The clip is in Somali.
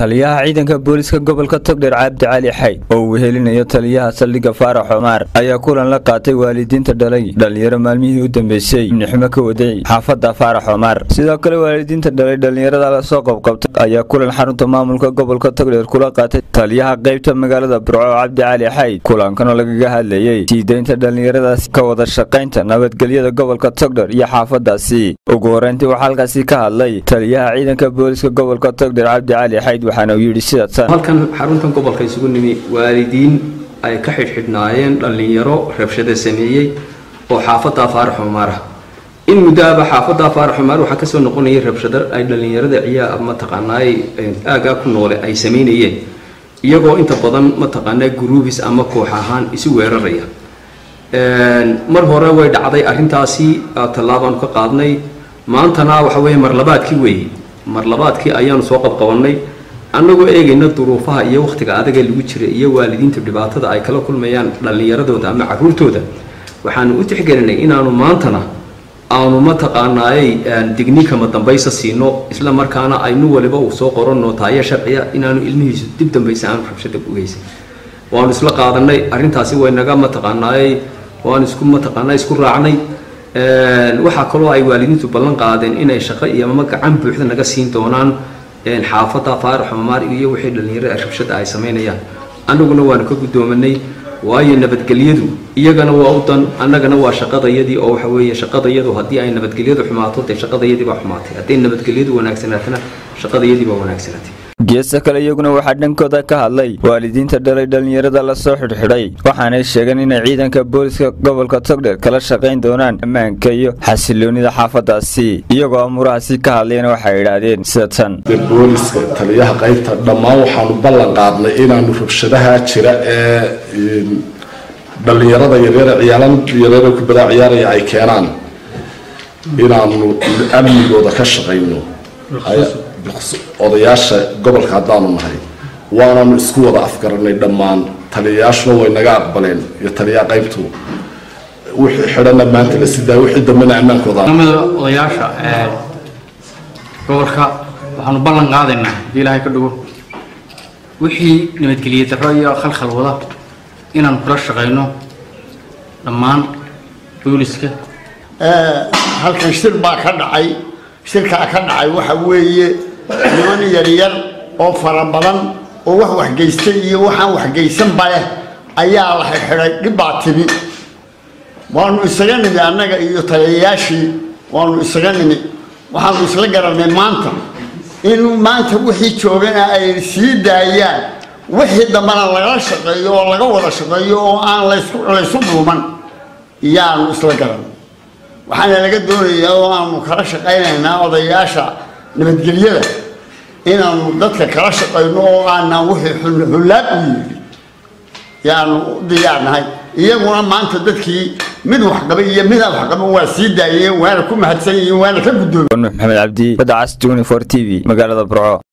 taliyaha ciidanka booliska gobolka togdheer cabdi cali xayd oo uu helinayo taliyaha saldhigga faarax cumaar ayaa kulan la qaatay waalidiinta dhalay. Dhalinyaro maalmihii u dambeysay ibnixumo ka waday xaafadda faarax cumaar sidoo kale waalidiinta dhalay dhalinyarada la soo qabqabtay ayaa kulan xarunta maamulka gobolka togdheer kula qaatay taliyaha qaybta magaalada burco cabdi cali xayd. Kulankanoo lagaga hadlayey siideynta dhalinyaradaasi ka wada shaqaynta nabadgelyada gobolka togdher iyo xaafadaasi ugu horeyntii waxaa halkaasi ka hadlay taliyaha ciidanka booliska gobolka togdher cabdi xayd waxaana uu yidhi sidaatan halkan xaruntan gobolka isugu nimi waalidiin ay ka xidhxidhnaayeen dhallinyaro rabshada sameeyey oo xaafadda faarax cumaar ah in muddoaba xaafadda faarax cumaar waxaa ka soo noqonayay rabshado ay dhallinyarada ciyaa mataqaanaay aagaa ku noole ay samaynayeen iyagoo inta badan mataqaanaa guruubis ama koox ahaan isu weeraraya. Mar hore way dhacday arrintaasi tallaabaan ka qaadnay. Maantana waxa weeye marlabaadkii weeye marlabaadkii ayaanu soo qabqabannay annagoo eegayna duruufaha iyo wakhtiga adaga lagu jira iyo waalidiinta dhibaatada ay kala kulmayaan dhallinyaradooda ama caruurtooda waxaanu u tixgelinay inaanu maantana aanu mataqaanaayey digniinkama dambaysa siino isla markaana aynu waliba uu soo qoranno taayo sharciya inaanu ilmihiisu dib dambaysa aanu rabshada ugeysan waanu isla qaadanay arrintaasi way naga mataqaanaayey waanu isku mataqaanaa isku raacnay. Waxaa kaloo ay waalidiintu ballan qaadeen inay shaqo iyo ama gacan buuxda naga siin doonaan xaafadda faarax cumaar iyo wixii dhallinyarada rabshada ay samaynayaan. Annaguna waanu ka guddoomanay waayo nabadgelyadu iyagana waa u dan annagana waa shaqadayadii oo waxa weeye shaqadayadu haddii ay nabadgelyadu xumaato dee shaqadayadii baa xumaatay. Hadday nabadgelyadu wanaagsanaatana shaqadayadii baa wanaagsanaatay geesta kale iyaguna waxaa dhankooda ka hadlay waalidiinta dhalay dhallinyarada la soo xidhxidhay. Waxaanay sheegeen inay ciidanka booliska gobolka togdheer kala shaqayn doonaan ammaanka iyo xasiloonida xaafadaasi. Iyagoo amuurahaasi ka hadlayna waxay idhaahdeen sida tan. Taliyaha qaybta dhammaan waxaanu ballan qaadnay inaanu rabshadaha jira ee dhallinyarada yaryare ciyaalan yaryare kubada ciyaaraya ay keenaan. Inaanu amnigooda ka shaqayno odayaasha gobolka haddaanu nahay waananu isku wada afgaranay dhammaan taliyayaashuna way naga aqbaleen iyo taliyaa qaybtu. Wixii xidhana maanta la sidaa wixii dambena ammaankooda. Odayaasha gobolka waxaanu ballan qaadaynaa haddii ilaahay ka dhigo wixii nabadgeliye darro iyo khalkhal wada inaanu kula shaqayno dhammaan booliska. Halkan shir baa ka dhacay shirkaa ka dhacay waxa weeye niman yaryar oo fara badan oo wax waxgeystay iyo waxaan waxgeysanba leh ayaa la xidhay dhibbaa timi. Waanu isaga nimi annaga iyo taliyayaashii waanu isaga nimi. Waxaanu isla garanay maanta in maanta wixii joogana ay sii daayaan wixii dambena lagala shaqeeyo oo laga wada shaqeeyo oo aan laysu dhuuman yaanu isla garanay waxaana laga doonayaa oo aanu kala shaqaynaynaa odayaasha nabadgelyada inaanu dadka kala shaqayno oo aanaan wixii xullaab u yidhi yaanu u diyaarnahay. Iyaguna maanta dadkii mid waxqabay iyo midaan waxqaban waa sii daayeen waana ku mahadsan yihiin waana ka guddoomiye maxamed cabdi badacas juni for t v magaalada burco